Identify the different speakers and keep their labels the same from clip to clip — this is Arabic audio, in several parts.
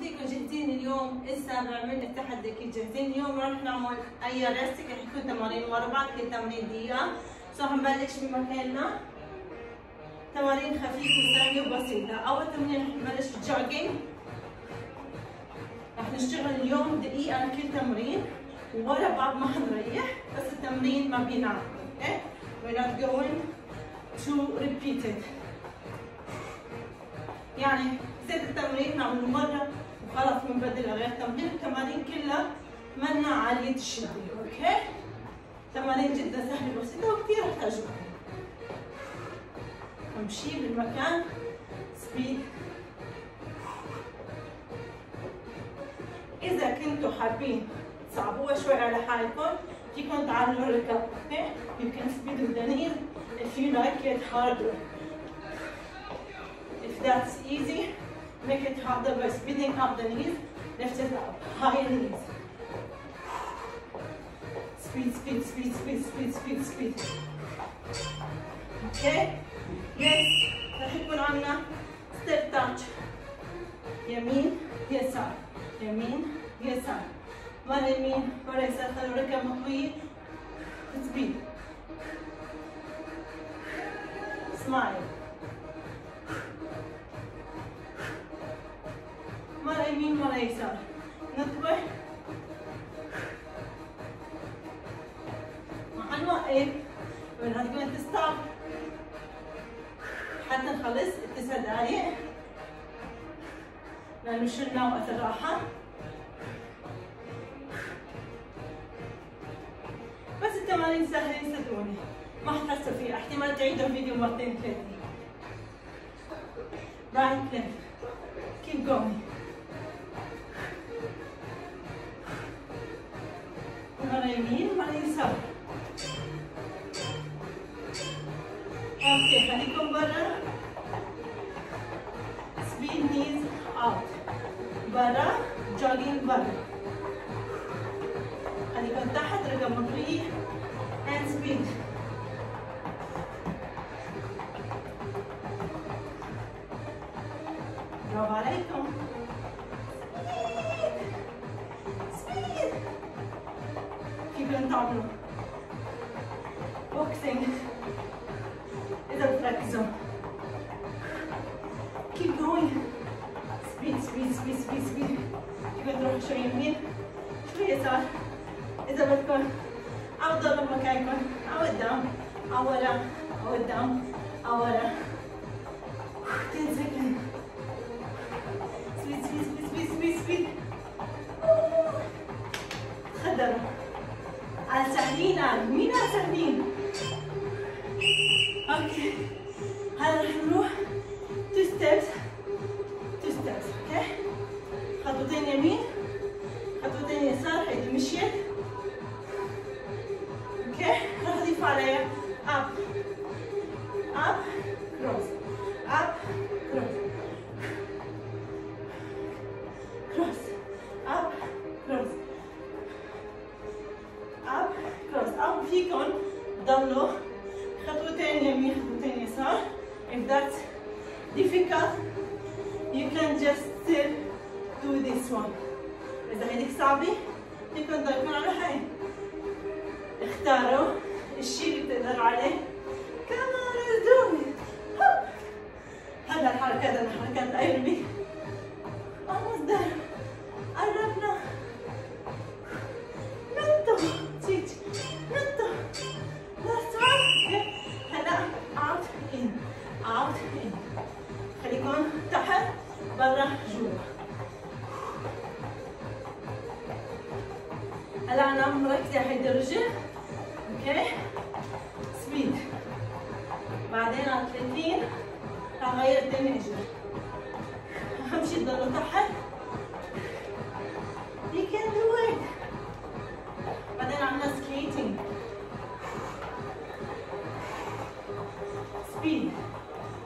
Speaker 1: فيكم جاهزين اليوم؟ السابع من التحدي جاهزين اليوم. راح نعمل أي rest راح يكون تمارين ورا بعض كل تمرين دقيقة. so حنبلش بمكاننا تمارين خفيفة وسهلة وبسيطة. أول تمرين راح نبلش بال jogging راح نشتغل اليوم دقيقة كل تمرين. ورا بعض ما حنريح بس التمرين ما بينعاد okay we're not going to repeat it. يعني زات التمرين نعمل مرة وخلاص بنبدل غير تمرين التمارين كلها منها عالية الشدة okay؟ تمارين جدا سهلة بسيطة وكثير رح تعجبكم نمشي بالمكان. speed إذا كنتوا حابين تصعبوها شوي على حالكم فيكم تعلوا الركب okay؟ Can speed with if you like it harder. If that's easy. make it harder by speeding up the knees lift it up higher knees speed speed speed speed speed speed speed okay yes راح يكون عندنا step touch يمين يسار يمين يسار مرة يمين مرة يسار خلوا الركب مطوية سبيد سمايل يسار نطوي ما حنوقف we're not going to حتى نخلص التسع دقايق لأنه شلنا وقت الراحة بس التمارين سهلة صدقوني ما حتحسوا فيها احتمال تعيدوا الفيديو مرتين ثلاثة right left keep going برا jogging برا خليكم تحت رقم مطريح and speed. برافو عليكم speed! كيف تعملوا boxing. كيف تروحوا شوي يمين شوي يسار إذا بدكم أو ضلوا مكانكم أو قدام أو ورا أو قدام أو ورا 10 seconds speed speed speed speed speed speed تخدروا على سهلين على مين على سهلين أوكي هلا رح نروح تو ستيبس if that's difficult you can just still do this one. إذا هيديك صعبة فيكم تضلكم على هاي. اختاروا الشيء اللي بتقدروا عليه. كمان ردوني هذا الحركة هذا الحركات ايربي هلا أنا مركزه هيدي الرجل okay؟ speed. بعدين على 30 رح غير تاني اجر أهم شي تضلوا تحت. You can do it. بعدين عملنا skating speed.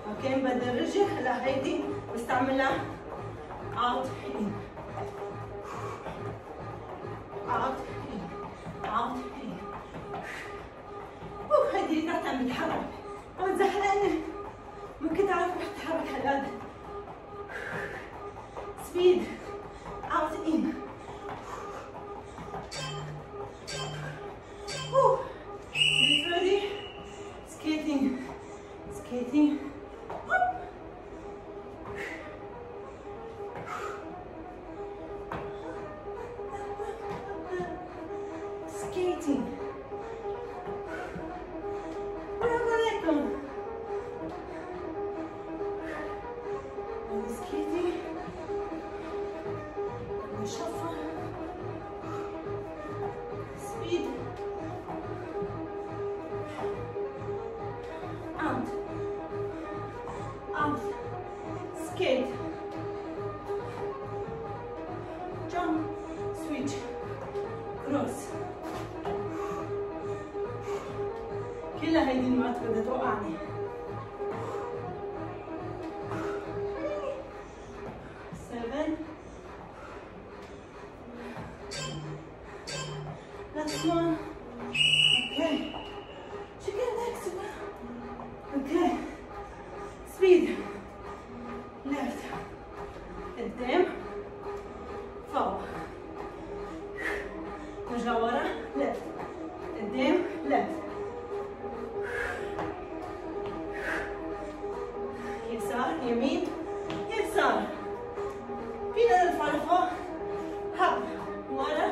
Speaker 1: okay؟ نبدل الرجل هلا هيدي بستعملها. بتحرك عم تزحلقني ممكن تعرف رح تتحرك هالقد سبيد skate jump switch cross كلها هيدي الوقت بدها توقعني نرجع ورا left قدام left يسار يمين يسار فينا نرفع لفوق هب ورا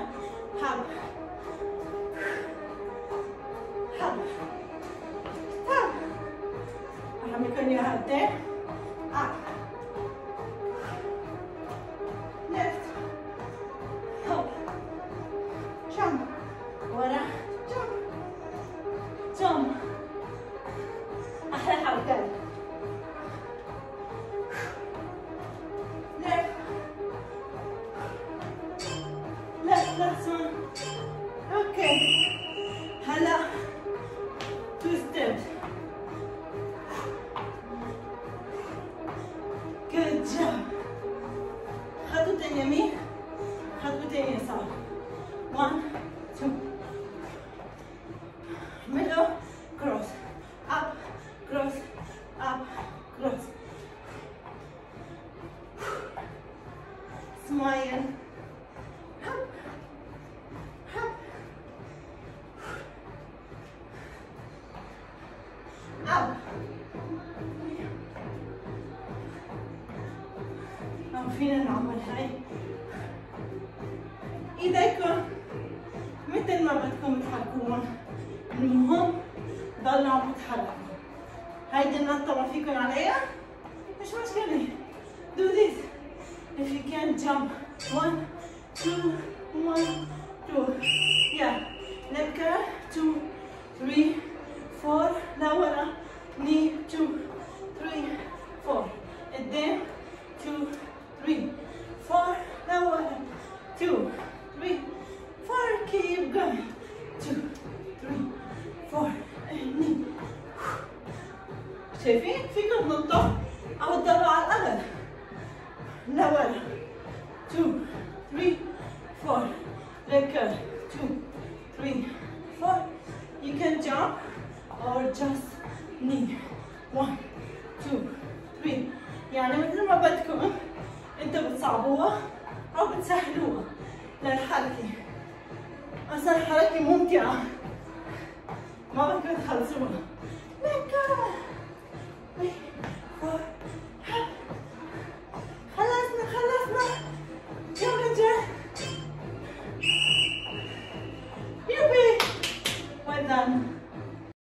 Speaker 1: هب هب هب عم يكون اياها قدام up two steps. Good job. Head to the enemy, head to the inside. One, two. Middle, cross, up, cross, up. فينا نعمل هاي ايديكم مثل ما بدكم تحركوهم المهم ضلوا عم تتحركوا هيدي النطة ما فيكم عليها؟ مش مشكلة. Do this. If you can jump. One two one two. Yeah. leg curl two three four. لورا knee two three four. قدام. Two four لورا two three four keep going two three four and knee شايفين فيكم تنطوا او تضلوا على الارض لورا two three four leg curl two three four you can jump or just knee one two three يعني مثل ما بدكم أنتوا بتصعبوها أو بتسهلوها. للحركة أصلا الحركة ممتعة. ما بدكم تخلصوها